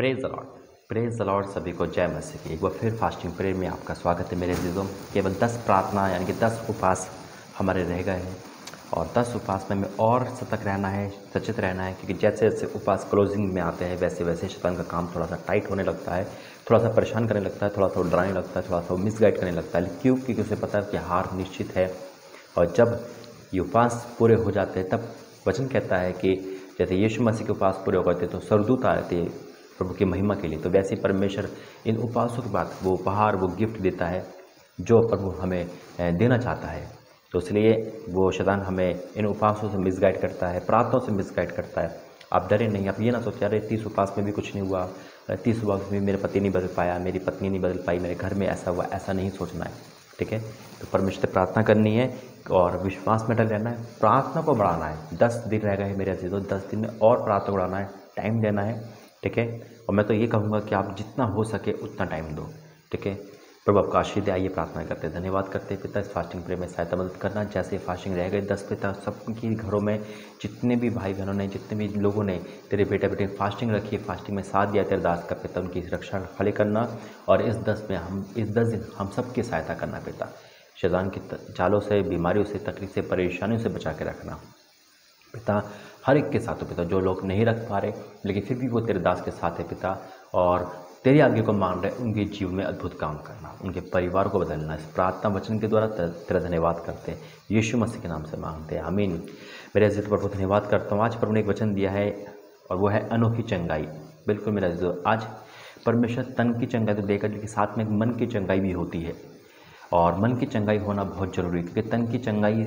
Praise allot praise Lord सभी को जय मसीह की। एक बार फिर फास्टिंग प्रेयर में आपका स्वागत है मेरे जीजों केवल दस प्रार्थना यानी कि दस उपास हमारे रह गए हैं। और दस उपास में हमें और सतर्क रहना है, सचेत रहना है, क्योंकि जैसे जैसे उपास क्लोजिंग में आते हैं, वैसे वैसे शैतान का काम थोड़ा सा टाइट होने लगता है, थोड़ा सा परेशान करने लगता है, थोड़ा सा डराने लगता है, थोड़ा सा मिसगाइड करने लगता है। क्यों? क्योंकि उसे पता है कि हार निश्चित है। और जब ये उपास पूरे हो जाते हैं, तब वचन कहता है कि जैसे यीशु मसीह के उपवास पूरे हो गए थे तो सरदूत आ रहे थे प्रभु की महिमा के लिए। तो वैसे परमेश्वर, इन उपासों के बाद वो उपहार, वो गिफ्ट देता है, जो प्रभु हमें देना चाहता है। तो इसलिए वो शैतान हमें इन उपवासों से मिसगाइड करता है, प्रार्थनाओं से मिसगाइड करता है। आप डरे नहीं, आप ये ना सोचे, अरे तीस उपवास में भी कुछ नहीं हुआ तीस उपवास में मेरे पति नहीं बदल पाया, मेरी पत्नी नहीं बदल पाई, मेरे घर में ऐसा हुआ, ऐसा नहीं सोचना है, ठीक है? तो परमेश्वर से प्रार्थना करनी है और विश्वास में डर रहना है, प्रार्थना को बढ़ाना है। दस दिन रह गए मेरे अजीजों, दस दिन में और प्रार्थना बढ़ाना है, टाइम देना है, ठीक है? और मैं तो ये कहूँगा कि आप जितना हो सके उतना टाइम दो, ठीक है? प्रभु आपका आशीर्वाद आइए प्रार्थना करते हैं। धन्यवाद करते हैं पिता, इस फास्टिंग प्रे में सहायता मदद करना। जैसे फास्टिंग रह गए दस पिता सबके घरों में जितने भी भाई बहनों ने, जितने भी लोगों ने तेरे बेटे बेटे फास्टिंग रखी है फास्टिंग में साथ दिया, तेरे दास का पिता, उनकी रक्षा खड़े करना और इस दस में हम, इस दस दिन हम सबकी सहायता करना पिता। शैतान की चालों से, बीमारियों से, तकलीफ़ से, परेशानियों से बचा के रखना। पिता हर एक के साथ हो पिता, जो लोग नहीं रख पा रहे, लेकिन फिर भी वो तेरे दास के साथ है पिता, और तेरी आगे को मान रहे, उनके जीवन में अद्भुत काम करना, उनके परिवार को बदलना, इस प्रार्थना वचन के द्वारा तेरा धन्यवाद करते हैं। यीशु मसीह के नाम से मांगते हैं, आमीन। मेरे अजीत प्रभु, धन्यवाद करता हूँ, आज प्रभु ने एक वचन दिया है, और वो है अनोखी चंगाई। बिल्कुल मेरा अजीत आज परमेश्वर तन की चंगाई तो देकर, लेकिन साथ में मन की चंगाई भी होती है। और मन की चंगाई होना बहुत ज़रूरी है, क्योंकि तन की चंगाई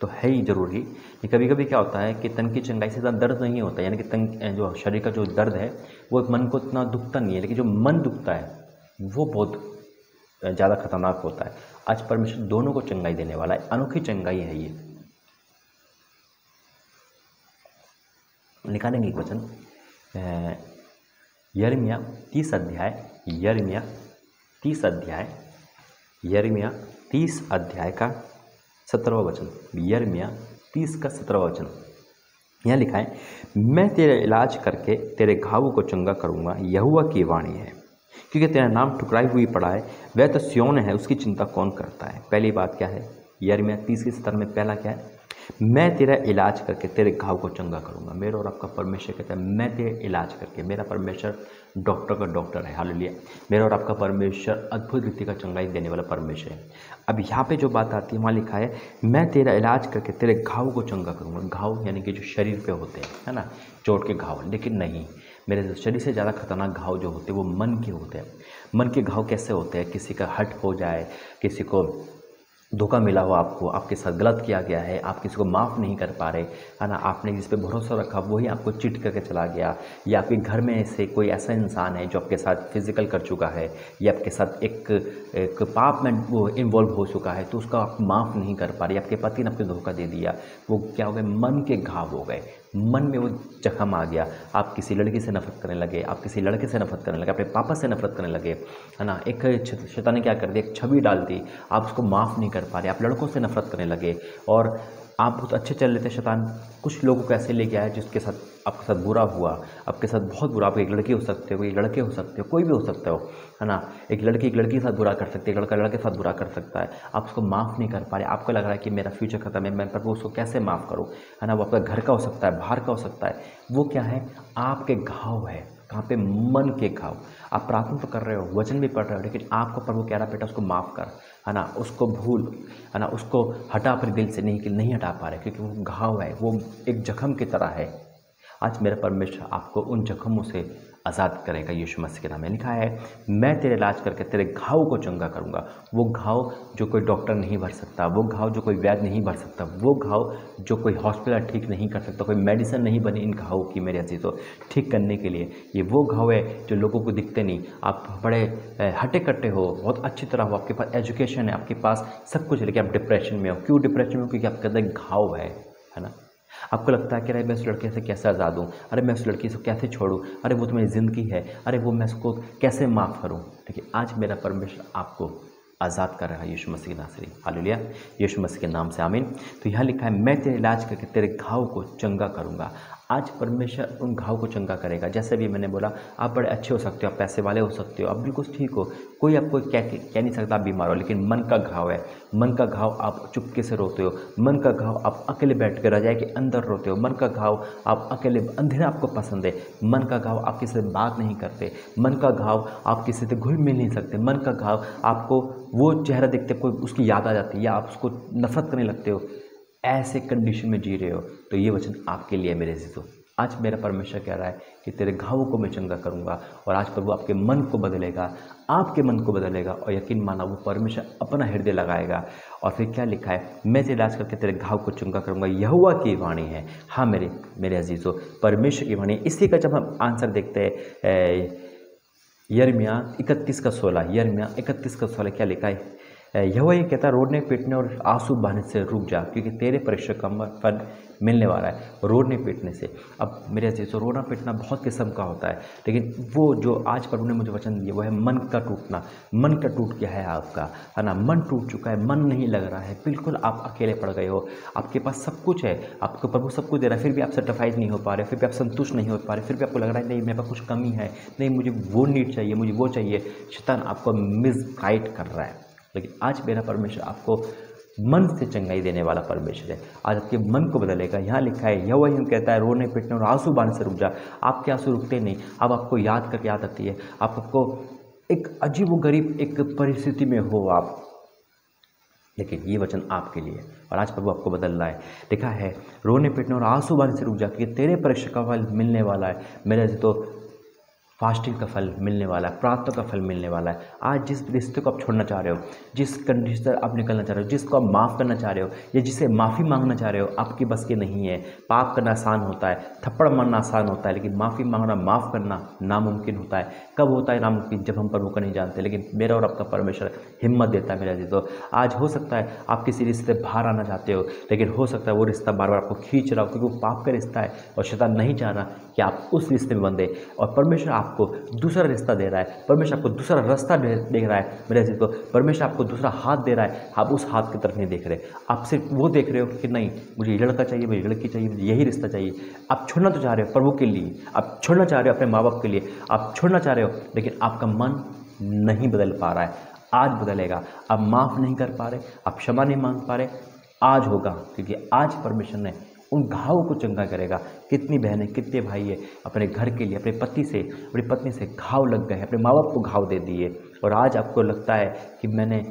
तो है ही ज़रूरी। कि कभी कभी क्या होता है कि तन की चंगाई से ज़्यादा दर्द नहीं होता, यानी कि तन जो शरीर का जो दर्द है, वो मन को इतना दुखता नहीं है, लेकिन जो मन दुखता है, वो बहुत ज़्यादा खतरनाक होता है। आज परमेश्वर दोनों को चंगाई देने वाला है, अनोखी चंगाई है ये। निकालेंगे एक वचन यरमिया तीस अध्याय, यरमिया तीस अध्याय यरमिया तीस अध्याय का सत्रहवा वचन। यरमिया तीस का सत्रहवा वचन। यहाँ लिखा है, मैं तेरा इलाज करके तेरे घावों को चंगा करूँगा। यहुआ की वाणी है। क्योंकि तेरा नाम ठुकराई हुई पड़ा है, वह तो स्योन है, उसकी चिंता कौन करता है? पहली बात क्या है? यरमिया तीस के सत्र में पहला क्या है? मैं तेरा इलाज करके, तेरे घाव को चंगा करूँगा। मेरा और आपका परमेश्वर कहता है, मैं तेरे इलाज करके, मेरा परमेश्वर डॉक्टर का डॉक्टर है। हाल लिया मेरा और आपका परमेश्वर अद्भुत रीति का चंगाई देने वाला परमेश्वर है। अब यहाँ पे जो बात आती है, वहाँ लिखा है, मैं तेरा इलाज करके, तेरे घाव को चंगा करूँगा। घाव यानी कि जो शरीर पे होते हैं, है ना? चोट के घाव। लेकिन नहीं, मेरे शरीर से ज़्यादा खतरनाक घाव जो होते हैं, वो मन के होते हैं। मन के घाव कैसे होते हैं? किसी का हट हो जाए, किसी को धोखा मिला हो आपको, आपके साथ गलत किया गया है, आप किसी को माफ़ नहीं कर पा रहे, है ना? आपने जिस पे भरोसा रखा, वही आपको चिट करके चला गया। या आपके घर में से कोई ऐसा इंसान है जो आपके साथ फ़िज़िकल कर चुका है, या आपके साथ एक एक पाप में वो इन्वॉल्व हो चुका है तो उसका आप माफ़ नहीं कर पा रहे आपके पति ने आपको धोखा दे दिया, वो क्या हो गए? मन के घाव हो गए। मन में वो जख्म आ गया। आप किसी लड़की से नफरत करने लगे, आप किसी लड़के से नफरत करने लगे, अपने पापा से नफरत करने लगे, है ना? एक शैतान ने क्या कर दिया एक छवि डाल दी। आप उसको माफ़ नहीं कर पा रहे, आप लड़कों से नफरत करने लगे। और आप बहुत अच्छे चल रहे थे शैतान। कुछ लोगों को ऐसे लेके आया जिसके साथ आपके साथ बुरा हुआ, आपके साथ बहुत बुरा, आप एक लड़की हो सकते हो एक लड़के हो सकते हो, कोई भी हो सकते हो, है ना? एक लड़की एक लड़की के साथ बुरा कर सकती है लड़का, लड़के के साथ बुरा कर सकता है। आप उसको माफ़ नहीं कर पा रहे। आपको लग रहा है कि मेरा फ्यूचर खत्म है, मैं पर वो उसको कैसे माफ़ करूँ? है ना? वो आपका घर का हो सकता है, बाहर का हो सकता है। वो क्या है? आपके घाव है। कहाँ पे मन के खाओ। आप प्रार्थना तो कर रहे हो, वचन भी पढ़ रहे हो, लेकिन आपको प्रभु कह रहा बेटा, उसको माफ़ कर, है ना? उसको भूल, है ना? उसको हटा अपने दिल से, नहीं कि, नहीं हटा पा रहे, क्योंकि वो घाव है, वो एक जख्म की तरह है। आज मेरा परमेश्वर आपको उन जख्मों से आज़ाद करेगा, यीशु मसीह के नाम में लिखा है, मैं तेरे इलाज करके तेरे घाव को चंगा करूँगा। वो घाव जो कोई डॉक्टर नहीं भर सकता, वो घाव जो कोई वैद्य नहीं भर सकता, वो घाव जो कोई हॉस्पिटल ठीक नहीं कर सकता, कोई मेडिसिन नहीं बनी इन घावों की मेरे अजीज़ों। ठीक करने के लिए ये वो घाव है जो लोगों को दिखते नहीं। आप बड़े हटे कट्टे हो, बहुत अच्छी तरह हो, आपके पास एजुकेशन है, आपके पास सब कुछ लेकिन आप डिप्रेशन में हो। क्यों डिप्रेशन में? हो क्योंकि आपके अंदर घाव है है ना? आपको लगता है कि, अरे, मैं उस लड़के से कैसे आज़ाद हूँ? अरे, मैं उस लड़की से कैसे छोड़ूँ? अरे, वो तो मेरी ज़िंदगी है। अरे, वो मैं उसको कैसे माफ़ करूँ? ठीक है आज मेरा परमेश्वर आपको आज़ाद कर रहा है यीशु मसीह नासरी हाल लिया यीशु मसीह के नाम से, आमीन। तो यहाँ लिखा है, मैं तेरे इलाज करके तेरे घाव को चंगा करूँगा। आज परमेश्वर उन घाव को चंगा करेगा। जैसे भी मैंने बोला, आप बड़े अच्छे हो सकते हो, आप पैसे वाले हो सकते हो, आप बिल्कुल ठीक हो। कोई आपको कह कह नहीं सकता आप बीमार हो, लेकिन मन का घाव है। मन का घाव आप चुपके से रोते हो। मन का घाव आप अकेले बैठ कर रजाए के अंदर रोते हो। मन का घाव आप अकेले, अंधेरा आपको पसंद है। मन का घाव आप किसी से बात नहीं करते। मन का घाव आप किसी से घुल मिल नहीं सकते। मन का घाव आपको वो चेहरा देखते, कोई उसकी याद आ जाती है या आप उसको नफरत करने लगते हो। ऐसे कंडीशन में जी रहे हो तो ये वचन आपके लिए मेरे जीतो आज मेरा परमेश्वर कह रहा है कि तेरे घावों को मैं चंगा करूँगा और आज प्रभु आपके मन को बदलेगा, आपके मन को बदलेगा और यकीन माना वो परमेश्वर अपना हृदय लगाएगा। और फिर क्या लिखा है? मैं से इलाज करके तेरे घाव को चंगा करूँगा यहुआ की वाणी है। हाँ मेरे मेरे अजीज़ों, परमेश्वर की वाणी। इसी का जब हम आंसर देखते हैं यरमिया इकतीस का सोलह, यरमिया इकतीस का सोलह क्या लिखा है? यह ये कहता है रोडने पीटने और आँसू बहाने से रुक जा, क्योंकि तेरे परीक्षा का फल मिलने वाला है रोडने पीटने से। अब मेरे ऐसे तो रोना पीटना बहुत किस्म का होता है, लेकिन वो जो आज प्रभु ने मुझे वचन दिया, वो है मन का टूटना, मन का टूट गया है आपका, है ना? मन टूट चुका है, मन नहीं लग रहा है, बिल्कुल आप अकेले पड़ गए हो, आपके पास सब कुछ है, आपको प्रभु सब कुछ दे रहा है, फिर भी आप सेटिफाइड नहीं हो पा रहे, फिर भी आप संतुष्ट नहीं हो पा रहे, फिर भी आपको लग रहा है, नहीं, मेरे पास कुछ कमी है, नहीं, मुझे वो नीड चाहिए, मुझे वो चाहिए। शैतान आपको मिस गाइड कर रहा है। लेकिन आज मेरा परमेश्वर आपको मन से चंगाई देने वाला परमेश्वर है। आज आपके मन को बदलेगा यहाँ लिखा है यह वही हम कहता है, रोने पिटने और आँसू बाँध से रुक जा। आपके आँसू रुकते नहीं। अब आपको याद करके याद आती है। आप आपको एक अजीब व गरीब एक परिस्थिति में हो आप। लेकिन ये वचन आपके लिए और आज प्रभु आपको बदलना है। लिखा है, रोने पिटने और आँसू बाँध से रुक जा, क्योंकि तेरे परीक्षा का फल मिलने वाला है। मेरे से तो फास्टिंग का फल मिलने वाला है, प्रार्थना का फल मिलने वाला है। आज जिस रिश्ते को आप छोड़ना चाह रहे हो, जिस कंडीशन आप निकलना चाह रहे हो, जिसको आप माफ़ करना चाह रहे हो, या जिसे माफ़ी मांगना चाह रहे हो, आपकी बस के नहीं है। पाप करना आसान होता है, थप्पड़ मारना आसान होता है, लेकिन माफ़ी मांगना, माफ़ करना नामुमकिन होता है। कब होता है नामुमकिन? जब हम प्रभु को नहीं जानते, लेकिन मेरा और आपका परमेश्वर हिम्मत देता है मेरा जी तो आज हो सकता है आप किसी रिश्ते बाहर आना चाहते हो, लेकिन हो सकता है वो रिश्ता बार बार आपको खींच रहा हो, क्योंकि वो पाप का रिश्ता है और शैतान नहीं चाह रहा। कि आप उस रिश्ते में बंधे और परमेश्वर आपको दूसरा रिश्ता दे रहा है। परमेश्वर आपको दूसरा रास्ता देख रहा है मेरे जी तो परमेश्वर आपको दूसरा हाथ दे रहा है। आप उस हाथ की तरफ़ नहीं देख रहे। आप सिर्फ़ वो देख रहे हो कि नहीं, मुझे ये लड़का चाहिए, मुझे लड़की चाहिए, मुझे यही रिश्ता चाहिए। आप छोड़ना तो चाह रहे हो प्रभु के लिए, आप छोड़ना चाह रहे हो अपने माँ बाप के लिए, आप छोड़ना चाह रहे हो, लेकिन आपका मन नहीं बदल पा रहा है। आज बदलेगा। आप माफ़ नहीं कर पा रहे, आप क्षमा नहीं मांग पा रहे। आज होगा, क्योंकि आज परमेश्वर ने उन घावों को चंगा करेगा। कितनी बहनें, कितने भाई है, अपने घर के लिए, अपने पति से, अपनी पत्नी से घाव लग गए अपने माँ बाप को घाव दे दिए। और आज आपको लगता है कि मैंने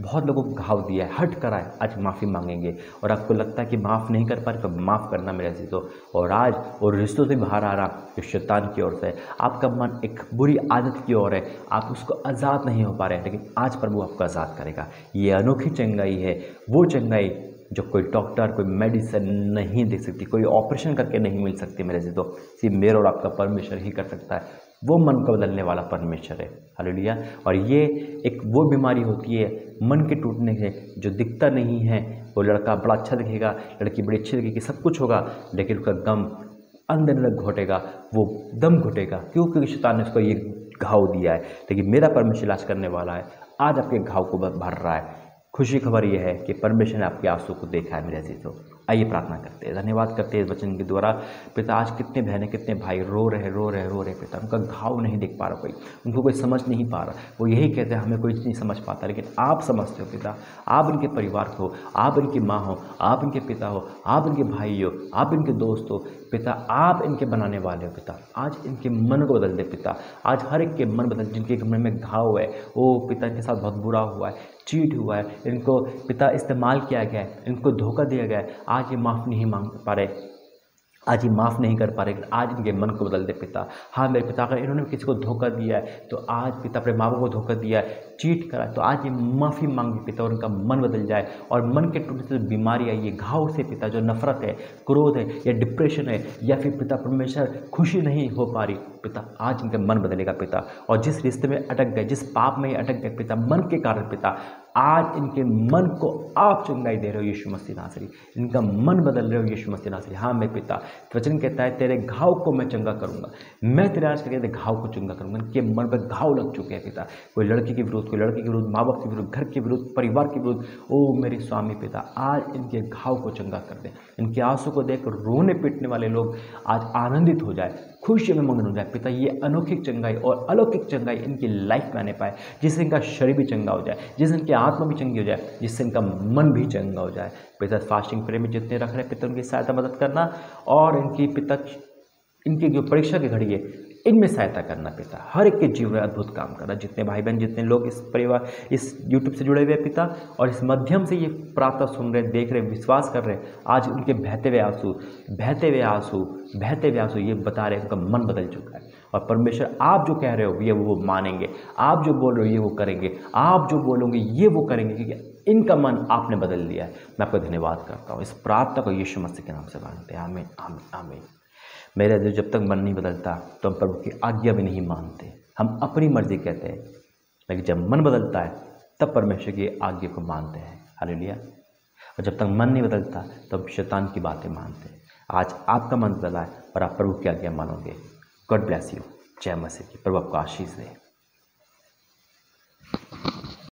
बहुत लोगों को घाव दिया है हट कर आए आज माफ़ी मांगेंगे। और आपको लगता है कि माफ़ नहीं कर पा रहे तो माफ़ करना मेरे ऐसी तो। और आज और रिश्तों से बाहर आ रहा, जो शैतान की ओर से आपका मन एक बुरी आदत की ओर है, आप उसको आज़ाद नहीं हो पा रहे हैं, लेकिन आज प्रभु आपको आज़ाद करेगा। ये अनोखी चंगाई है, वो चंगाई जो कोई डॉक्टर, कोई मेडिसिन नहीं दे सकती, कोई ऑपरेशन करके नहीं मिल सकती मेरे से तो सिर्फ़ मेरे और आपका परमेश्वर ही कर सकता है। वो मन को बदलने वाला परमेश्वर है। हालेलुया। और ये एक वो बीमारी होती है मन के टूटने से, जो दिखता नहीं है। वो लड़का बड़ा अच्छा दिखेगा, लड़की बड़ी अच्छी दिखेगी सब कुछ होगा, लेकिन उसका गम अंदर अंदर घोटेगा, वो दम घुटेगा। क्यों? क्योंकि शैतान ने उसको ये घाव दिया है। लेकिन मेरा परमेश्वर इलाज करने वाला है। आज आपके घाव को भर रहा है। खुशी खबर यह है कि परमेश्वर ने आपके आँसू को देखा है मेरे अजीजों। आइए प्रार्थना करते हैं। धन्यवाद करते हैं इस वचन के द्वारा। पिता, आज कितने बहनें कितने भाई रो रहे रो रहे रो रहे पिता। उनका घाव नहीं देख पा रहा कोई। उनको कोई समझ नहीं पा रहा। वो यही कहते हैं, हमें कोई नहीं समझ पाता। लेकिन आप समझते हो पिता। आप इनके परिवार को आप इनकी माँ हो, आप इनके पिता हो, आप इनके भाई हो, आप इनके दोस्त हो। पिता, आप इनके बनाने वाले हो पिता। आज इनके मन को बदल दे पिता। आज हर एक के मन बदल, जिनके मन में घाव है, वो पिता इनके साथ बहुत बुरा हुआ है, चीट हुआ है, इनको पिता इस्तेमाल किया गया है, इनको धोखा दिया गया है, आज ये माफ़ नहीं मांग पा रहे। आज ये माफ़ नहीं कर पा रहे आज इनके मन को बदल दे पिता। हाँ मेरे पिता अगर इन्होंने किसी को धोखा दिया है तो आज पिता अपने माँ बाप को धोखा दिया है, चीट करा तो आज ये माफ़ी मांगे पिता और उनका मन बदल जाए। और मन के टूटने से बीमारी आई है घाव से पिता, जो नफरत है, क्रोध है, या डिप्रेशन है, या फिर पिता परमेश्वर खुशी नहीं हो पा रही, पिता, आज इनका मन बदलेगा पिता। और जिस रिश्ते में अटक गए, जिस पाप में अटक गए पिता, मन के कारण पिता आज इनके मन को आप चंगाई दे रहे हो यीशु मसीह नासरी। इनका मन बदल रहे हो यीशु मसीह नासरी। हाँ मैं पिता वचन कहता है, तेरे घाव को मैं चंगा करूँगा। मैं तेरे आज कहते घाव को चंगा करूँगा। इनके मन पर घाव लग चुके हैं पिता। कोई लड़की के विरुद्ध, कोई लड़के के विरुद्ध, माँ बाप के विरुद्ध, घर के विरुद्ध, परिवार के विरुद्ध, ओ मेरे स्वामी पिता, आज इनके घाव को चंगा कर दे। इनके आँसू को देख रोने पीटने वाले लोग आज आनंदित हो जाए। खुशी में मगन हो जाए पिता, ये अनोखिक चंगाई और अलौकिक चंगाई इनकी लाइफ में आने पाए, जिससे इनका शरीर भी चंगा हो जाए, जिससे इनकी आत्मा भी चंगी हो जाए, जिससे इनका मन भी चंगा हो जाए। पिता, फास्टिंग प्रेम में जितने रख रहे पिता, उनकी सहायता मदद करना और इनकी पिता, इनकी जो परीक्षा की घड़ी है इनमें सहायता करना पिता। हर एक के जीवन में अद्भुत काम करना। जितने भाई बहन जितने लोग इस परिवार, इस यूट्यूब से जुड़े हुए पिता, और इस माध्यम से ये प्रार्थना सुन रहे देख रहे विश्वास कर रहे आज उनके बहते हुए आँसू, बहते हुए आँसू, बहते हुए आँसू ये बता रहे उनका मन बदल चुका है। और परमेश्वर आप जो कह रहे हो, ये वो मानेंगे। आप जो बोल रहे हो, ये वो करेंगे। आप जो बोलोगे, ये वो करेंगे, क्योंकि इनका मन आपने बदल लिया है। मैं आपका धन्यवाद करता हूँ। इस प्रार्थना को यीशु मसीह के नाम से मानते हैं। आमीन आमीन आमीन। मेरे दिल जब तक मन नहीं बदलता तो हम प्रभु की आज्ञा भी नहीं मानते। हम अपनी मर्ज़ी कहते हैं, लेकिन जब मन बदलता है, तब परमेश्वर की आज्ञा को मानते हैं। हाल लिया और जब तक मन नहीं बदलता तो हम शैतान की बातें मानते हैं। आज आपका मन बदला है और आप प्रभु की आज्ञा मानोगे। God bless you. जय मसीह की। प्रभु आपको आशीष दे।